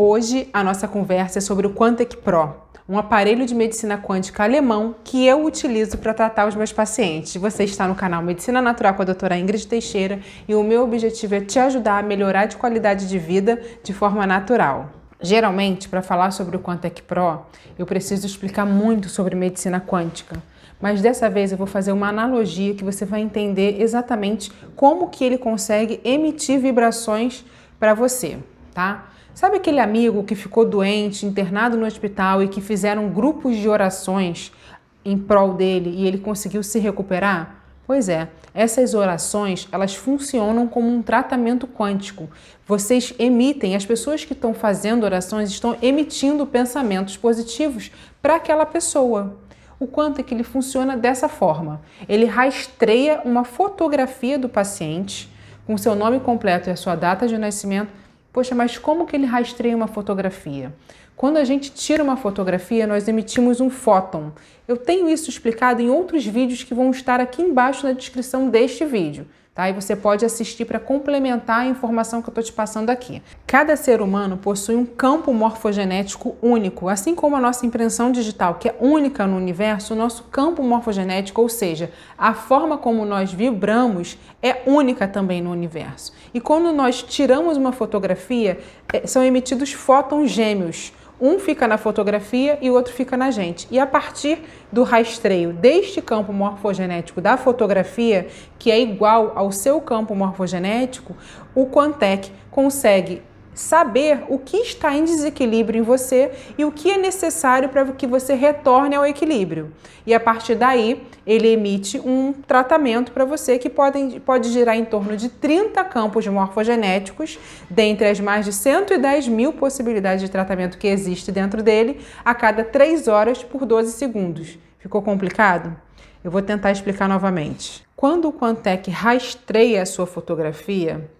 Hoje a nossa conversa é sobre o Quantec Pro, um aparelho de medicina quântica alemão que eu utilizo para tratar os meus pacientes. Você está no canal Medicina Natural com a doutora Ingrid Teixeira e o meu objetivo é te ajudar a melhorar de qualidade de vida de forma natural. Geralmente, para falar sobre o Quantec Pro, eu preciso explicar muito sobre medicina quântica. Mas dessa vez eu vou fazer uma analogia que você vai entender exatamente como que ele consegue emitir vibrações para você, tá? Sabe aquele amigo que ficou doente, internado no hospital e que fizeram grupos de orações em prol dele e ele conseguiu se recuperar? Pois é, essas orações, elas funcionam como um tratamento quântico. Vocês emitem, as pessoas que estão fazendo orações estão emitindo pensamentos positivos para aquela pessoa. O quanto é que ele funciona dessa forma? Ele rastreia uma fotografia do paciente com seu nome completo e a sua data de nascimento Poxa, mas como que ele rastreia uma fotografia? Quando a gente tira uma fotografia, nós emitimos um fóton. Eu tenho isso explicado em outros vídeos que vão estar aqui embaixo na descrição deste vídeo. Tá? E você pode assistir para complementar a informação que eu estou te passando aqui. Cada ser humano possui um campo morfogenético único, assim como a nossa impressão digital, que é única no universo, o nosso campo morfogenético, ou seja, a forma como nós vibramos, é única também no universo. E quando nós tiramos uma fotografia, é, são emitidos fótons gêmeos um fica na fotografia e o outro fica na gente. E a partir do rastreio deste campo morfogenético da fotografia, que é igual ao seu campo morfogenético, o Quantec consegue saber o que está em desequilíbrio em você e o que é necessário para que você retorne ao equilíbrio. E a partir daí, ele emite um tratamento para você que pode, pode girar em torno de 30 campos morfogenéticos, dentre as mais de 110 mil possibilidades de tratamento que existe dentro dele, a cada 3 horas por 12 segundos. Ficou complicado? Eu vou tentar explicar novamente. Quando o Quantec rastreia a sua fotografia,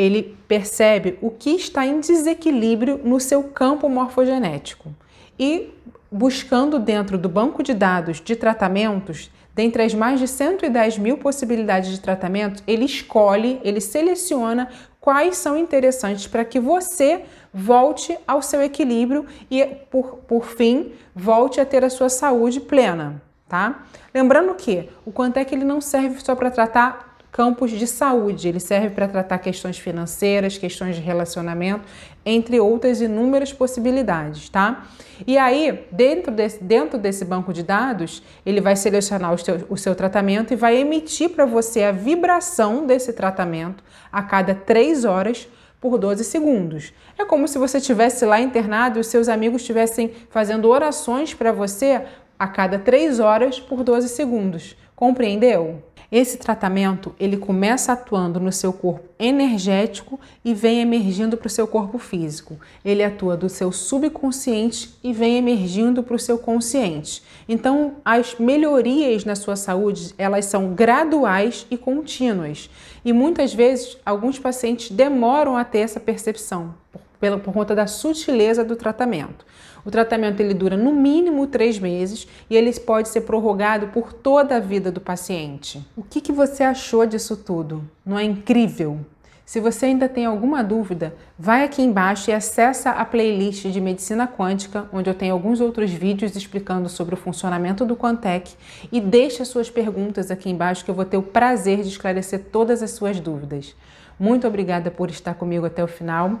ele percebe o que está em desequilíbrio no seu campo morfogenético e buscando dentro do banco de dados de tratamentos, dentre as mais de 110 mil possibilidades de tratamento, ele escolhe, ele seleciona quais são interessantes para que você volte ao seu equilíbrio e, por, por fim, volte a ter a sua saúde plena, tá? Lembrando que o Quantec ele não serve só para tratar campos de saúde. Ele serve para tratar questões financeiras, questões de relacionamento, entre outras inúmeras possibilidades, tá? E aí, dentro desse, dentro desse banco de dados, ele vai selecionar o seu, o seu tratamento e vai emitir para você a vibração desse tratamento a cada três horas por 12 segundos. É como se você estivesse lá internado e os seus amigos estivessem fazendo orações para você a cada 3 horas por 12 segundos. Compreendeu? Esse tratamento ele começa atuando no seu corpo energético e vem emergindo para o seu corpo físico. Ele atua do seu subconsciente e vem emergindo para o seu consciente. Então, as melhorias na sua saúde elas são graduais e contínuas. E muitas vezes alguns pacientes demoram a ter essa percepção por, por conta da sutileza do tratamento. O tratamento ele dura no mínimo três meses e ele pode ser prorrogado por toda a vida do paciente. O que, que você achou disso tudo? Não é incrível? Se você ainda tem alguma dúvida, vai aqui embaixo e acessa a playlist de Medicina Quântica, onde eu tenho alguns outros vídeos explicando sobre o funcionamento do Quantec e deixe suas perguntas aqui embaixo que eu vou ter o prazer de esclarecer todas as suas dúvidas. Muito obrigada por estar comigo até o final